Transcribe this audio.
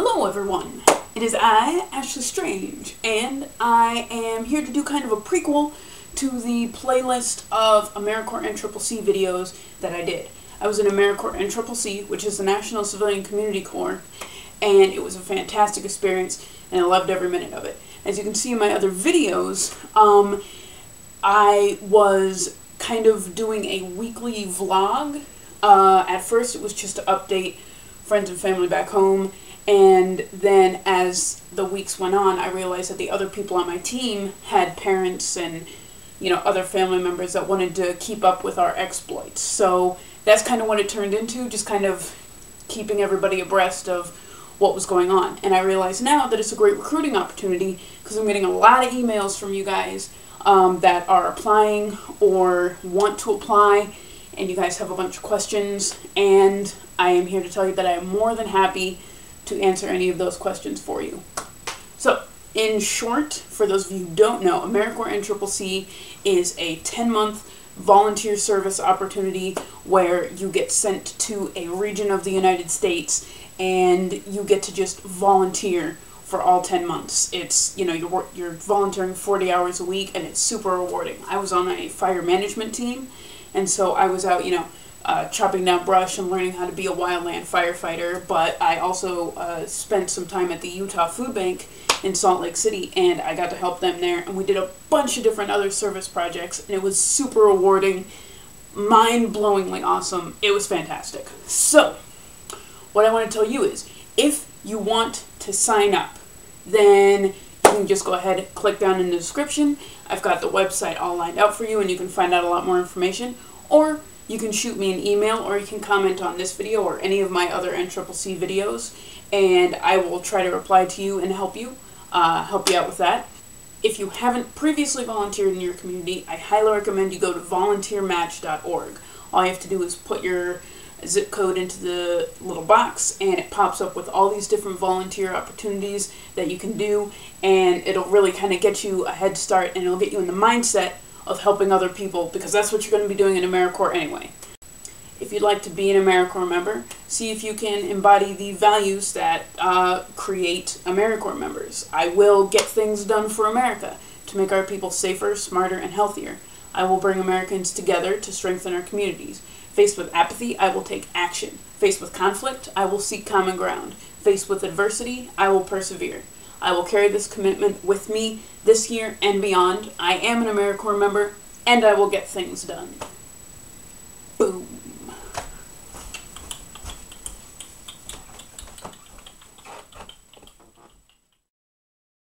Hello everyone! It is I, Ashleigh Strange, and I am here to do kind of a prequel to the playlist of AmeriCorps and Triple C videos that I did. I was in AmeriCorps and Triple C, which is the National Civilian Community Corps, and it was a fantastic experience, and I loved every minute of it. As you can see in my other videos, um, I was kind of doing a weekly vlog. Uh, at first it was just to update friends and family back home. And then as the weeks went on, I realized that the other people on my team had parents and, you know, other family members that wanted to keep up with our exploits. So that's kind of what it turned into, just kind of keeping everybody abreast of what was going on. And I realize now that it's a great recruiting opportunity because I'm getting a lot of emails from you guys um, that are applying or want to apply and you guys have a bunch of questions and I am here to tell you that I am more than happy to answer any of those questions for you. So, in short, for those of you who don't know, AmeriCorps NCCC is a 10 month volunteer service opportunity where you get sent to a region of the United States and you get to just volunteer for all 10 months. It's, you know, you're, you're volunteering 40 hours a week and it's super rewarding. I was on a fire management team and so I was out, you know, uh, chopping down brush and learning how to be a wildland firefighter, but I also uh, spent some time at the Utah Food Bank in Salt Lake City and I got to help them there and we did a bunch of different other service projects and it was super rewarding, mind-blowingly awesome. It was fantastic. So, what I want to tell you is if you want to sign up, then you can just go ahead, click down in the description. I've got the website all lined out for you and you can find out a lot more information. Or you can shoot me an email or you can comment on this video or any of my other NCCC videos and I will try to reply to you and help you, uh, help you out with that. If you haven't previously volunteered in your community, I highly recommend you go to volunteermatch.org. All you have to do is put your zip code into the little box and it pops up with all these different volunteer opportunities that you can do and it'll really kind of get you a head start and it'll get you in the mindset of helping other people because that's what you're going to be doing in AmeriCorps anyway. If you'd like to be an AmeriCorps member, see if you can embody the values that uh, create AmeriCorps members. I will get things done for America to make our people safer, smarter, and healthier. I will bring Americans together to strengthen our communities. Faced with apathy, I will take action. Faced with conflict, I will seek common ground. Faced with adversity, I will persevere. I will carry this commitment with me this year and beyond. I am an AmeriCorps member, and I will get things done.